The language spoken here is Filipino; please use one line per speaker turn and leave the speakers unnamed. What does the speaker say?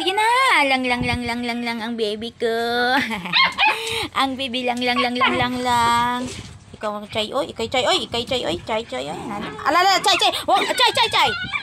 Sige na. Lang, lang, lang, lang, lang, lang ang baby ko. ang baby lang, lang, lang, lang, lang, lang. Ikaw ang chay, oy. Ikay chay, oy. Ikay chay, oy. Chay, chay, oy. Alala, chay, chay. Oh, chay, chay, chay.